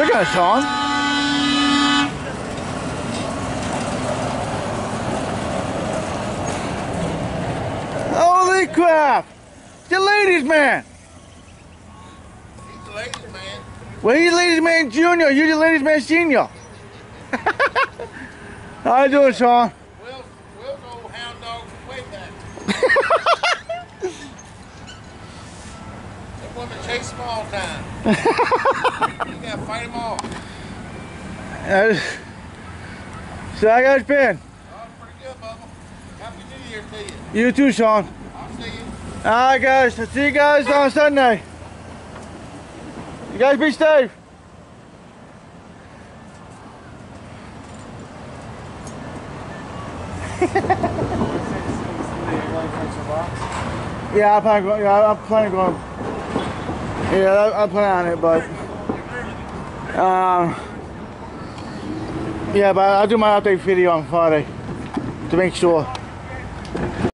working, Sean. Holy crap! The ladies man! He's the ladies man. Well, he's ladies man junior, you're the ladies man senior. How you doing, Sean? Them women chase him all the time. you gotta fight them all. Uh, so how you guys been? Oh, pretty good, Bubba. Happy New Year to you. You too, Sean. I'll see you. Alright guys, I'll see you guys on Sunday. You guys be safe. yeah, I'm planning, yeah, I'm planning. Yeah, I- I'm planning on it, but um, yeah, but I'll do my update video on Friday to make sure.